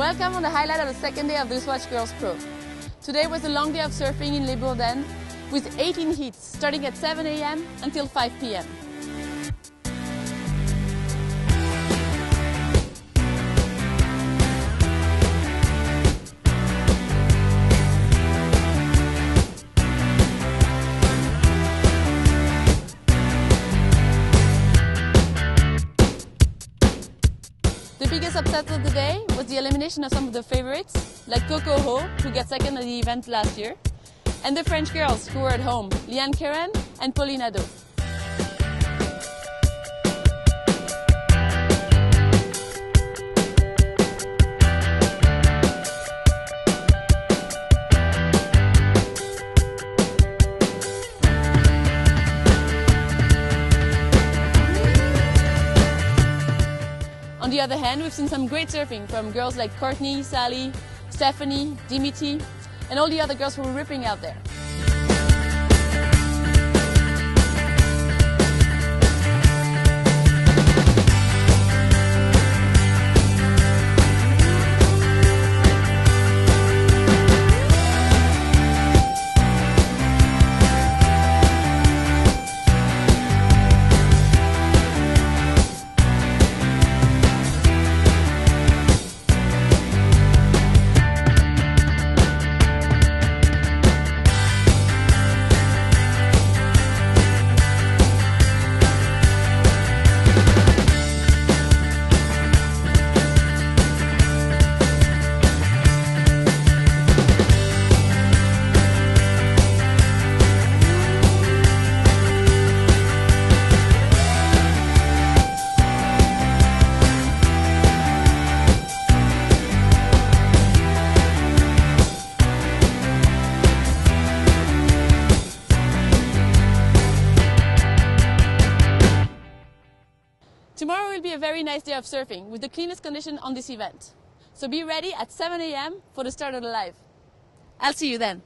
Welcome on the highlight of the second day of the Swatch Girls Pro. Today was a long day of surfing in Les with 18 heats starting at 7 a.m. until 5 p.m. biggest upset of the day was the elimination of some of the favorites, like Coco Ho, who got second at the event last year, and the French girls who were at home, Lee Ann Curren and Pauline Ado. On the other hand, we've seen some great surfing from girls like Courtney, Sally, Stephanie, Dimity, and all the other girls who were ripping out there. Tomorrow will be a very nice day of surfing with the cleanest condition on this event. So be ready at 7 a.m. for the start of the live. I'll see you then.